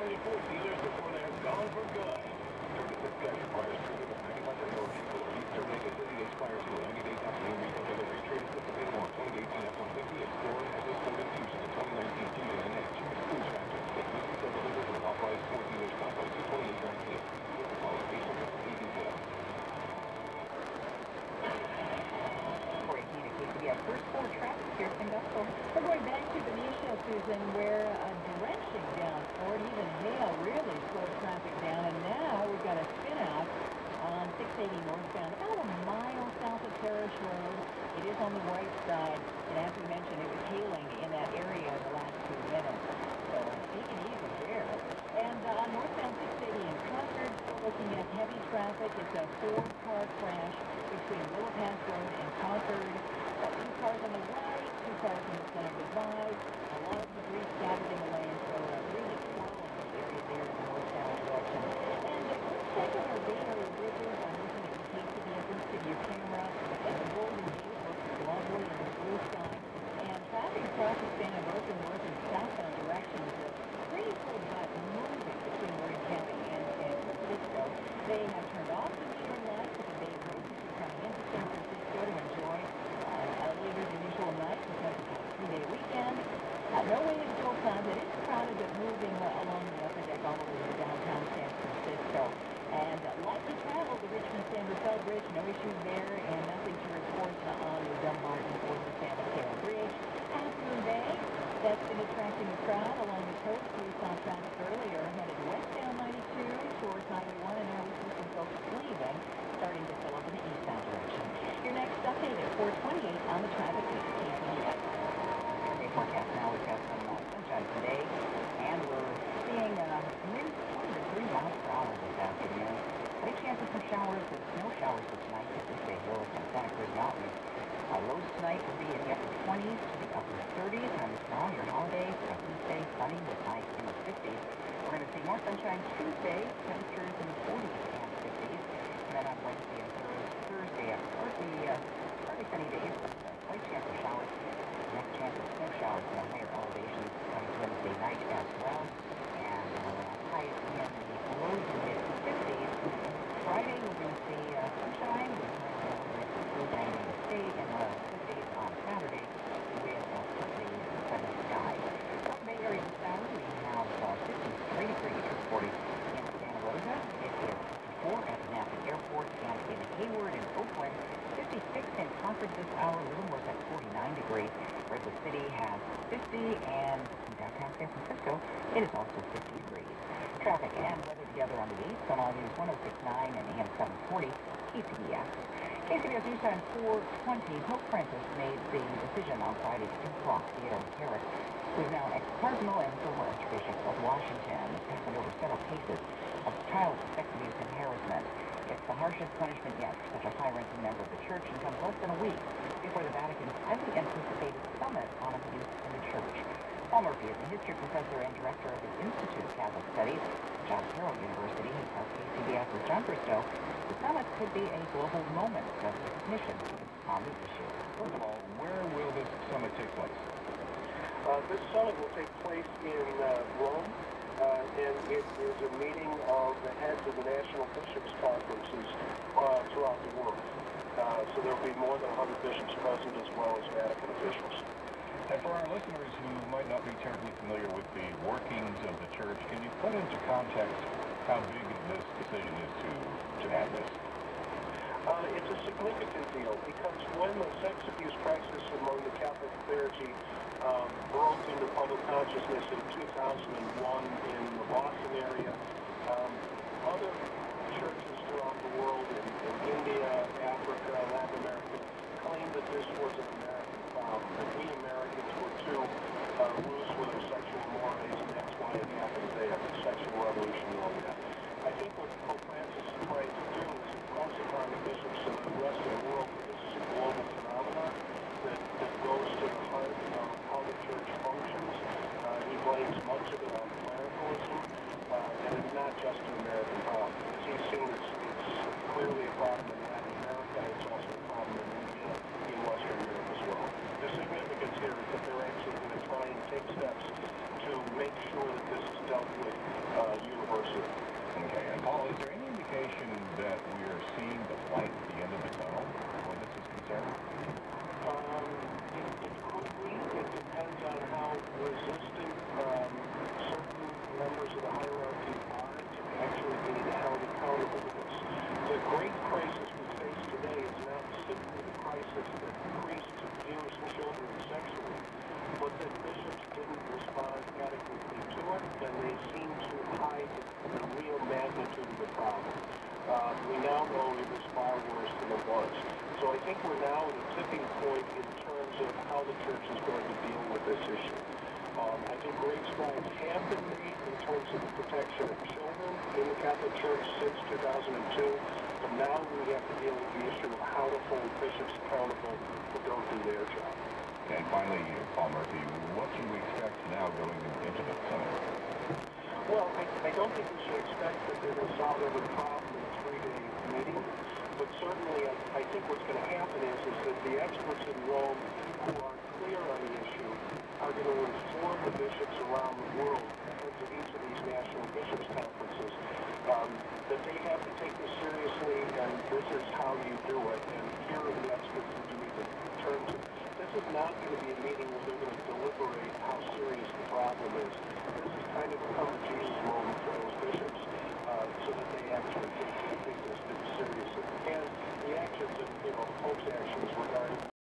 Uh, first four traffic here in. We're going back to Benicia, Susan, where drenching even hail really slowed traffic down. And now we've got a spin out on 680 northbound, about a mile south of Parish Road. It is on the right side. And as we mentioned, it was hailing in that area the last two minutes. So take it easy there. And uh, northbound 680 in Concord, looking at heavy traffic. It's a four-car crash between Willow Pass Road and Concord. Uh, two cars on the right, two cars in the center divide. A lot of debris scattered in the lane, so uh, really swallowing is it's no way to go plans. It is crowded but moving along way to downtown San Francisco. And lightly traveled the Richmond San Rafael Bridge, no issues there, and nothing to report uh, on the Dumbarton or the San Mateo Bridge. Moon Bay, that's been attracting a crowd along the coast. We saw traffic earlier headed west down 92 towards Highway 1, and now we see some folks leaving, starting to fill up in the eastbound direction. Your next update at 428 on the traffic with KCBS. Forecast now, we've got some uh, sunshine today, and we're seeing uh, maybe 20 to 3 miles per hour this afternoon. Any chances for showers and snow showers this night at this day hills and Santa Cruz Mountains. Uh, lows tonight will be in the upper 20s to the upper 30s, and on your holidays, a Tuesday sunny with highs in the 50s. We're going to see more sunshine Tuesday, temperatures in the 40s and 50s. And then on Wednesday and Thursday, Thursday uh, partly, uh, partly sunny days, but uh, slight chance of showers. Next chance of snow showers in the higher elevations comes Wednesday night as well. And uh, highs in the low to mid 50s. Friday, we're going to see uh, sunshine with highs in the 50s and in the state, and uh, 50s on Saturday with uh, partly sunny skies. From Bay Area to Saturday, we have uh, 53 degrees reported in Santa Rosa. It is 54 at Napa Airport and in Hayward and Oakland. 56 in Concord this hour. Livermore at 49 degrees. Redwood City has 50 and downtown San Francisco, it is also 50 degrees. Traffic and weather together on the east on All News 1069 and AM 740 KCBS. KCBS News Time 420. Pope Francis made the decision on Friday to cross Theodore McCarrick, who is now an ex-cardinal and former Archbishop of Washington, has over several cases of child sex abuse and harassment. It's harshest punishment yet for such a high-ranking member of the church and comes less than a week before the Vatican's highly anticipated summit on abuse in the church. Paul Murphy is a history professor and director of the Institute of Catholic Studies at John Carroll University. He tells KCBS's John Bristow the summit could be a global moment of recognition on the issue. First of all, where will this summit take place? Uh, this summit will take place in uh, Rome, and it is a meeting of the heads of the national bishops' conferences uh, throughout the world. Uh, so there will be more than 100 bishops present as well as Vatican officials. And for our listeners who might not be terribly familiar with the workings of the church, can you put into context how big this decision is to, to have this? It's a significant deal because when the sex abuse crisis among the Catholic clergy um, broke into public consciousness in 2001 in the Boston area, um, other churches throughout the world, in, in India, Africa, Latin America, claimed that this was an American problem, that we Americans were too uh, loose with our sexual mores, and that's why it happened there, the sexual revolution and all that. I think what Pope Francis is trying to do is impress upon the bishops of the rest of the world that this is a global phenomenon that, that goes to the heart of how the church functions. Uh, he blames much of it on clericalism, uh, and it's not just an American problem. As he's seen, it's, it's clearly a problem in Latin America. It's also a problem in India, in Western Europe as well. The significance here is that they're actually going to try and take steps to make sure that this is dealt with uh, highlight the real magnitude of the problem. Uh, we now know it was far worse than it was. So I think we're now at a tipping point in terms of how the church is going to deal with this issue. Um, I think great strides have been made in terms of the protection of children in the Catholic Church since 2002, but now we have to deal with the issue of how to hold bishops accountable who don't do their job. And finally, Paul Murphy, what should we expect now going into the summer? Well, I, I don't think we should expect that they're going to solve every problem in a three-day meeting, but certainly I, I think what's going to happen is, is that the experts in Rome who are clear on the issue are going to inform the bishops around the world heads of each of these national bishops conferences um, that they have to take this seriously and this is how you do it and here are the experts that you need to turn to. This is not going to be a meeting where they're going to deliberate how serious the problem is. This is kind of a come to